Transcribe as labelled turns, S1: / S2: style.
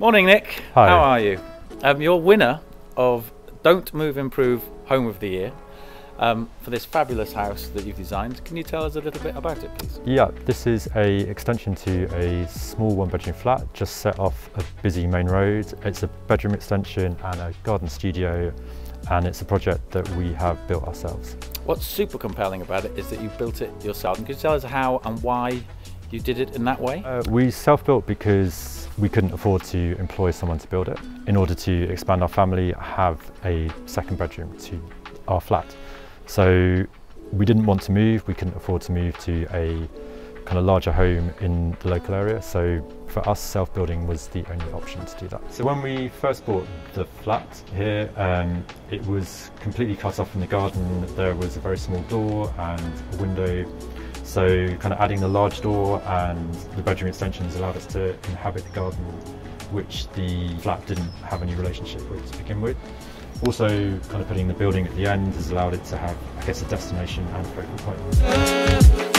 S1: Morning, Nick.
S2: Hi.
S1: How are you? Um, you're winner of Don't Move Improve Home of the Year um, for this fabulous house that you've designed. Can you tell us a little bit about it, please?
S2: Yeah, this is a extension to a small one bedroom flat just set off a busy main road. It's a bedroom extension and a garden studio and it's a project that we have built ourselves.
S1: What's super compelling about it is that you built it yourself. And can you tell us how and why you did it in that way?
S2: Uh, we self-built because we couldn't afford to employ someone to build it. In order to expand our family, have a second bedroom to our flat. So we didn't want to move, we couldn't afford to move to a kind of larger home in the local area. So for us, self-building was the only option to do that. So when we first bought the flat here, um, it was completely cut off from the garden. There was a very small door and a window. So kind of adding the large door and the bedroom extensions allowed us to inhabit the garden, which the flat didn't have any relationship with to begin with. Also, kind of putting the building at the end has allowed it to have, I guess, a destination and focal point.